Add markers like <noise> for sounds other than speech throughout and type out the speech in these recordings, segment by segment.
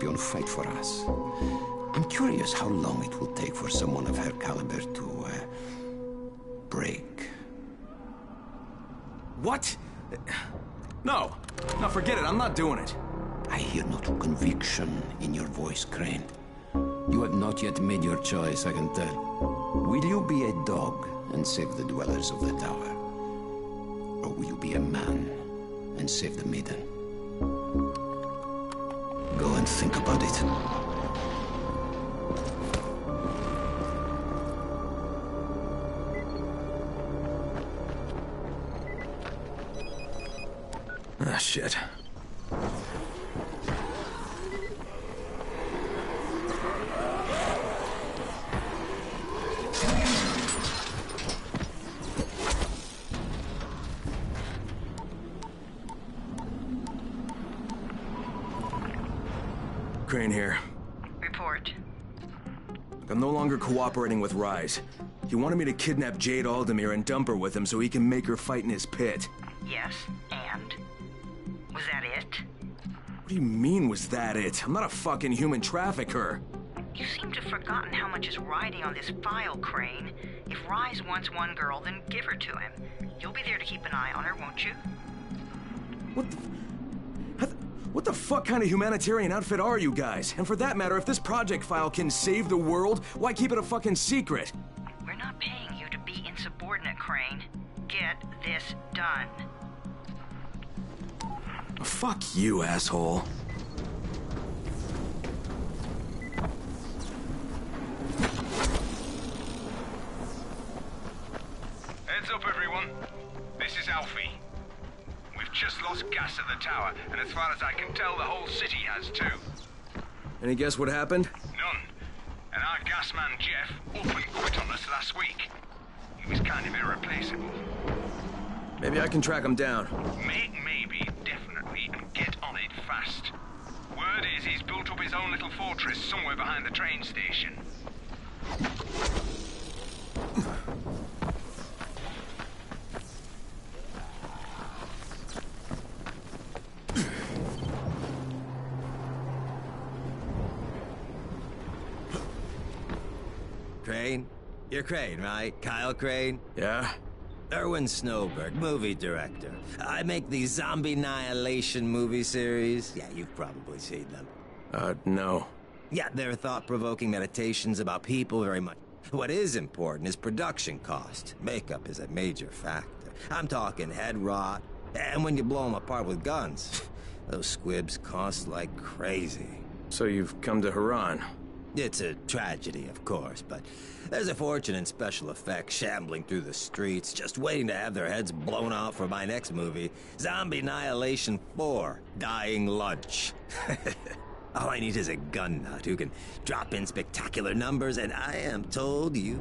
Scorpion fight for us. I'm curious how long it will take for someone of her caliber to, uh, break. What? No. No, forget it. I'm not doing it. I hear no true conviction in your voice, Crane. You have not yet made your choice, I can tell. Will you be a dog and save the dwellers of the tower? Or will you be a man and save the maiden? Think about it. Crane here. Report. I'm no longer cooperating with Rais. He wanted me to kidnap Jade Aldemir and dump her with him so he can make her fight in his pit. Yes, and? Was that it? What do you mean, was that it? I'm not a fucking human trafficker. You seem to have forgotten how much is riding on this file, Crane. If Rais wants one girl, then give her to him. You'll be there to keep an eye on her, won't you? What the... how the- What the fuck kind of humanitarian outfit are you guys? And for that matter, if this project file can save the world, why keep it a fucking secret? We're not paying you to be insubordinate, Crane. Get this done. Fuck you, asshole. Heads up, everyone. This is Alfie. We've just lost gas at the tower, and as far as I can tell, the whole city has too. Any guess what happened? None. And our gas man, Jeff, up and quit on us last week. He was kind of irreplaceable. Maybe I can track him down. Make maybe, definitely, and get on it fast. Word is he's built up his own little fortress somewhere behind the train station. Crane? You're Crane, right? Kyle Crane? Yeah? Erwin Snowberg, movie director. I make the zombie annihilation movie series. Yeah, you've probably seen them. Uh, no. Yeah, they're thought-provoking meditations about people very much. What is important is production cost. Makeup is a major factor. I'm talking head rot, and when you blow them apart with guns, <sighs> those squibs cost like crazy. So you've come to Harran. It's a tragedy, of course, but there's a fortune in special effects shambling through the streets, just waiting to have their heads blown off for my next movie, Zombie Annihilation 4 Dying Lunch. <laughs> All I need is a gun nut who can drop in spectacular numbers, and I am told you.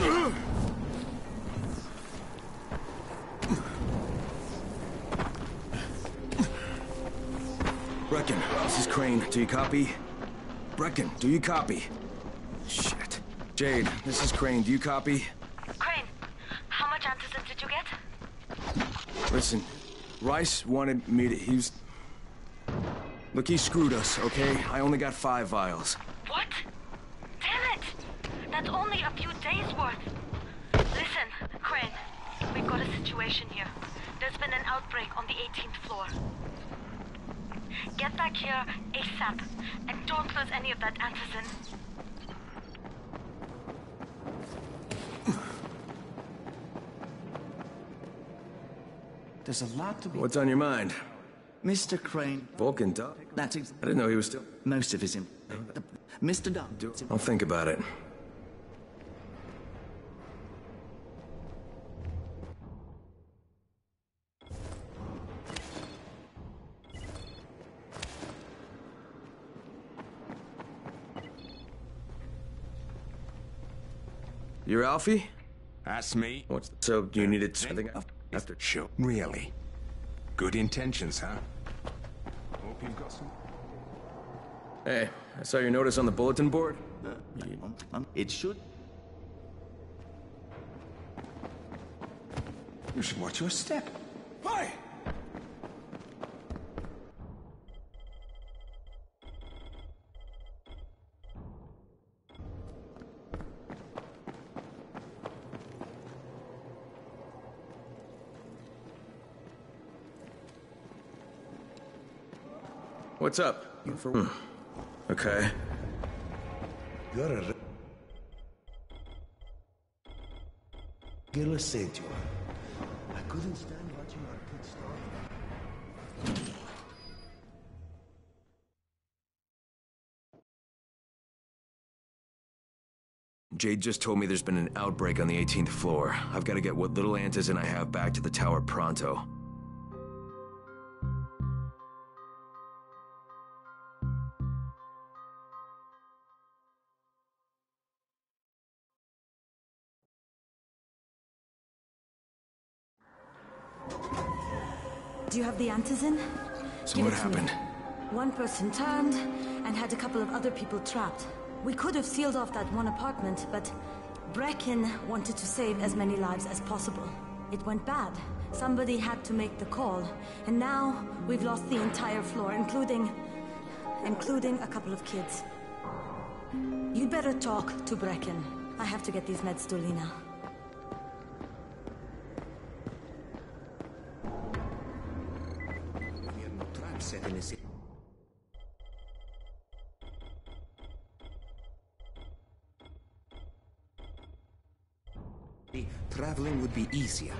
Brecken, <laughs> Do you copy? Brecken, do you copy? Shit. Jade, this is Crane. Do you copy? Crane, how much antizin did you get? Listen, Rais wanted me to. He was. Look, he screwed us, okay? I only got five vials. What? Damn it! That's only a few days worth. Listen, Crane, we've got a situation here. There's been an outbreak on the 18th floor. Get back here ASAP, and don't lose any of that antizin. <sighs> There's a lot to be. What's on your mind? Mr. Crane. Vulcan Doc? That's ex- I didn't know he was still. most of his. Im- Mr. Dunn. I'll think about it. You're Alfie? That's me. What's the, so you needed something After show. Really? Good intentions, huh? Hope you've got some. Hey, I saw your notice on the bulletin board. Um, It should. You should watch your step. Why? What's up? For... Hmm. Okay. You're a regular saint, you are. I couldn't stand watching our kids starve. Jade just told me there's been an outbreak on the 18th floor. I've got to get what little antizin I have back to the tower pronto. Do you have the antizin? So Give what to me. happened? One person turned and had a couple of other people trapped. We could have sealed off that one apartment, but Brecken wanted to save as many lives as possible. It went bad. Somebody had to make the call, and now we've lost the entire floor, including. including a couple of kids. You'd better talk to Brecken. I have to get these meds to Lena. Have no trap set in this. Traveling would be easier.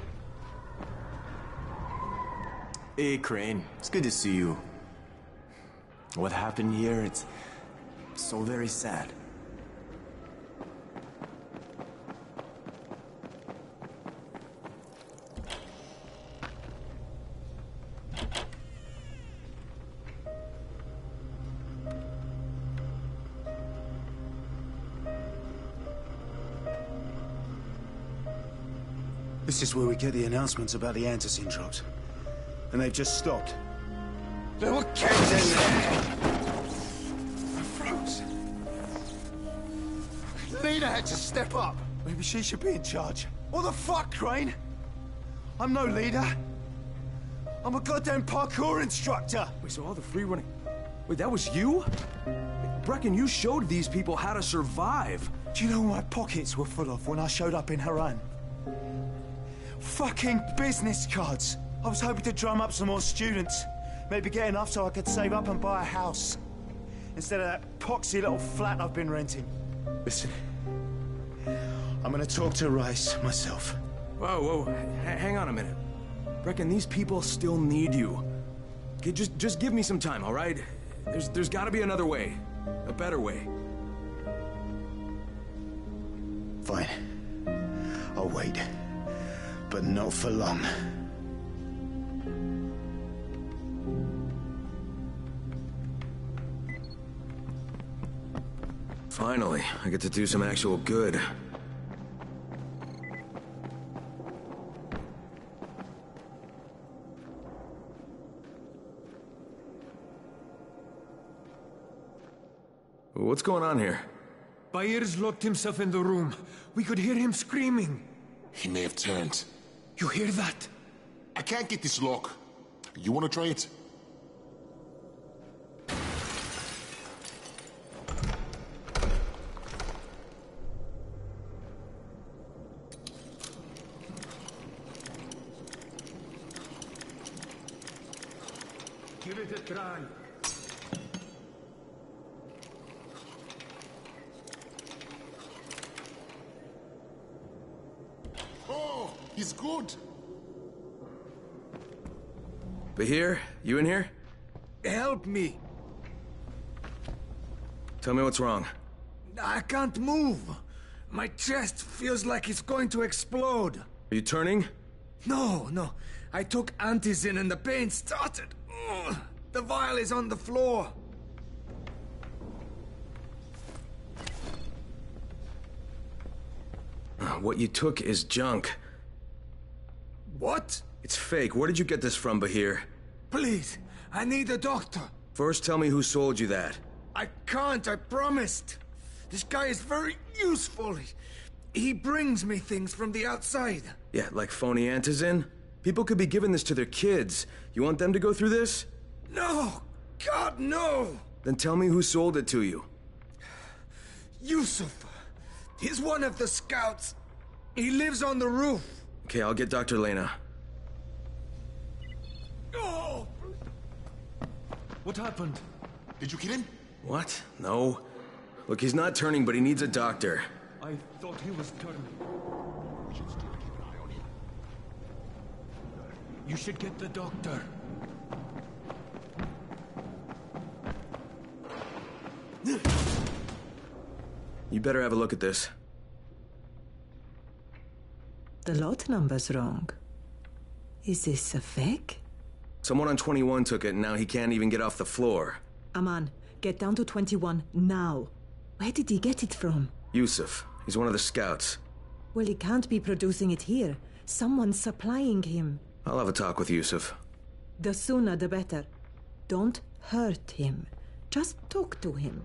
Hey, Crane. It's good to see you. What happened here, it's so very sad. This is where we get the announcements about the drops. And they've just stopped. There were kids in there! I froze. Lena had to step up. Maybe she should be in charge. What the fuck, Crane? I'm no leader. I'm a goddamn parkour instructor. Wait, so all the free running. Wait, that was you? Brecken, you showed these people how to survive. Do you know what my pockets were full of when I showed up in Harran? Fucking business cards. I was hoping to drum up some more students. Maybe get enough so I could save up and buy a house. Instead of that poxy little flat I've been renting. Listen, I'm gonna talk to Rais myself. Whoa, whoa, h- hang on a minute. Brecken, these people still need you. Okay, just, just give me some time, all right? There's, there's got to be another way, a better way. Fine. I'll wait. But not for long. Finally, I get to do some actual good. What's going on here? Byers locked himself in the room. We could hear him screaming. He may have turned. You hear that? I can't get this lock. You want to try it? Give it a try. Good. Bahir, you in here? Help me. Tell me what's wrong. I can't move. My chest feels like it's going to explode. Are you turning? No, no. I took antizin and the pain started. Ugh. The vial is on the floor. Uh, What you took is junk. What? It's fake. Where did you get this from, Bahir? Please, I need a doctor. First, tell me who sold you that. I can't, I promised. This guy is very useful. He, He brings me things from the outside. Yeah, like phony antizin? People could be giving this to their kids. You want them to go through this? No! God, no! Then tell me who sold it to you. Yusuf. He's one of the scouts. He lives on the roof. Okay, I'll get Dr. Lena. Oh! What happened? Did you kill him? What? No. Look, he's not turning, but he needs a doctor. I thought he was turning. We should still keep an eye on him. You should get the doctor. You better have a look at this. The lot number's wrong. Is this a fake? Someone on 21 took it, and now he can't even get off the floor. Aman, get down to 21 now. Where did he get it from? Yusuf. He's one of the scouts. Well, he can't be producing it here. Someone's supplying him. I'll have a talk with Yusuf. The sooner the better. Don't hurt him. Just talk to him.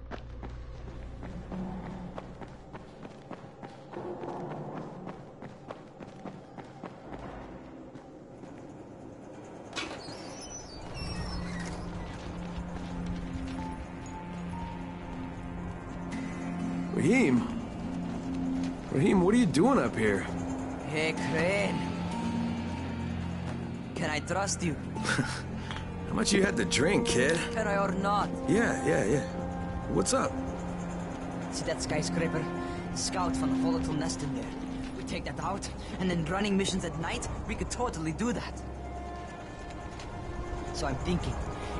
Doing up here? Hey, Crane. Can I trust you? <laughs> How much you had to drink, kid? Can I or not? Yeah, yeah, yeah. What's up? See that skyscraper? Scout van the volatile nest in there. We take that out, and then running missions at night, we could totally do that. So I'm thinking,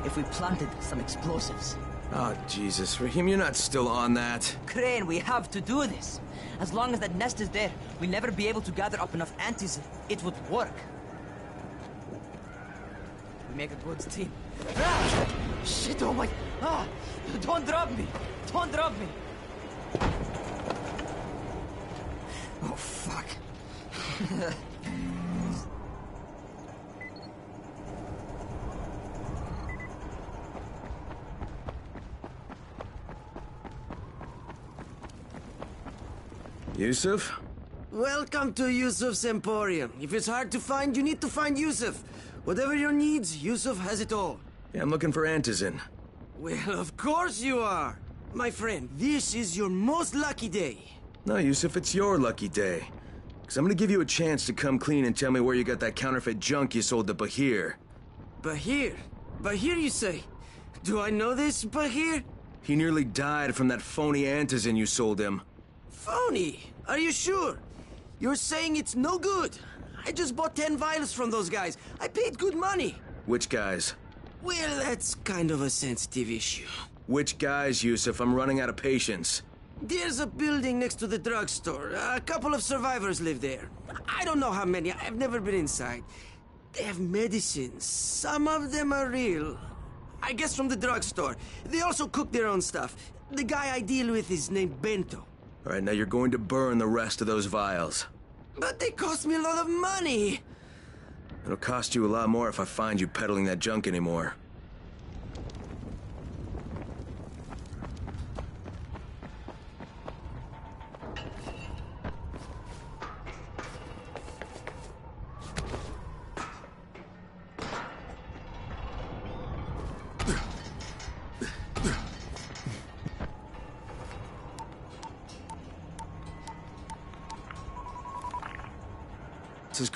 if we planted some explosives. Oh, Jesus. Rahim, you're not still on that. Crane, we have to do this. As long as that nest is there, we'll never be able to gather up enough antis. It would work. We make a good team. Ah! Shit, oh my... Ah! Don't drop me! Don't drop me! Oh, fuck. <laughs> Yusuf? Welcome to Yusuf's Emporium. If it's hard to find, you need to find Yusuf. Whatever your needs, Yusuf has it all. Yeah, I'm looking for antizin. Well, of course you are. My friend, this is your most lucky day. No, Yusuf, it's your lucky day. Because I'm going to give you a chance to come clean and tell me where you got that counterfeit junk you sold to Bahir. Bahir? Bahir, you say? Do I know this, Bahir? He nearly died from that phony antizin you sold him. Phony? Are you sure? You're saying it's no good? I just bought 10 vials from those guys. I paid good money. Which guys? Well, that's kind of a sensitive issue. Which guys, Yusuf? I'm running out of patience. There's a building next to the drugstore. A couple of survivors live there. I don't know how many. I've never been inside. They have medicines. Some of them are real. I guess from the drugstore. They also cook their own stuff. The guy I deal with is named Bento. All right, now you're going to burn the rest of those vials. But they cost me a lot of money. It'll cost you a lot more if I find you peddling that junk anymore.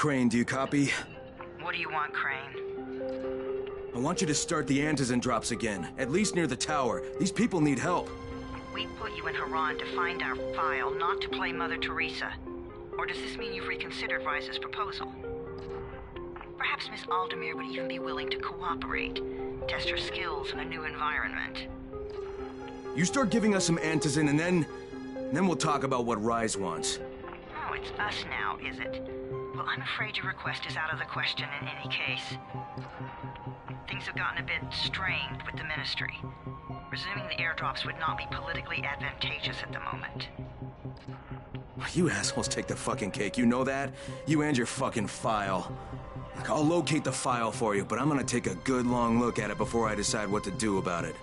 Crane. Do you copy? What do you want, Crane? I want you to start the antizin drops again, at least near the tower. These people need help. We put you in Harran to find our file, not to play Mother Teresa. Or does this mean you've reconsidered Rais's proposal? Perhaps Miss Aldemir would even be willing to cooperate, test her skills in a new environment. You start giving us some antizin and then... then we'll talk about what Rais wants. Oh, it's us now, is it? Well, I'm afraid your request is out of the question in any case. Things have gotten a bit strained with the Ministry. Resuming the airdrops would not be politically advantageous at the moment. You assholes take the fucking cake, you know that? You and your fucking file. Look, I'll locate the file for you, but I'm gonna take a good long look at it before I decide what to do about it.